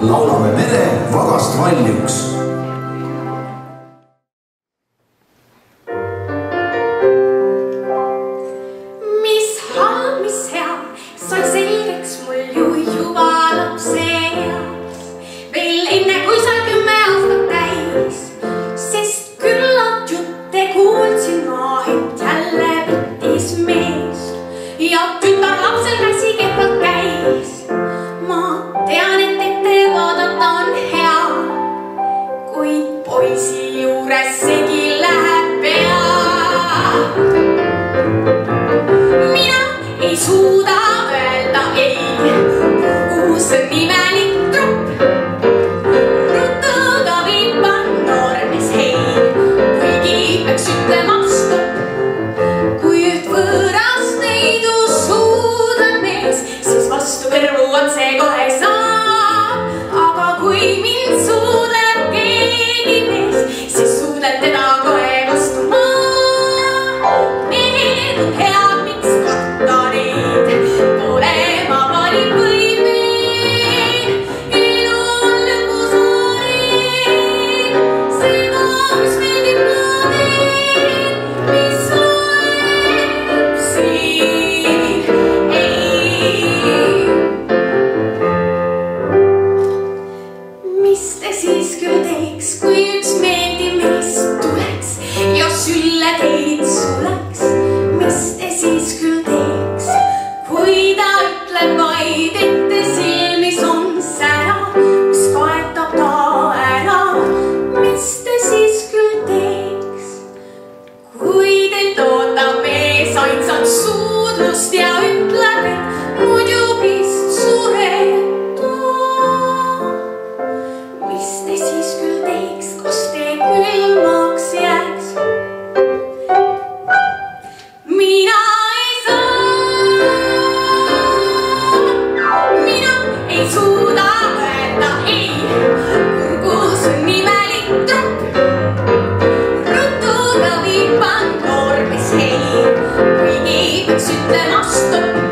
laulame mere vagast valjuks. krassigi läheb pea. mina ei suuda. sust ja ütleb, et muidu vist sureb ta. mis te siis küll teeks, kus te külmaks jääks? mina ei saa, mina ei suuda. stop.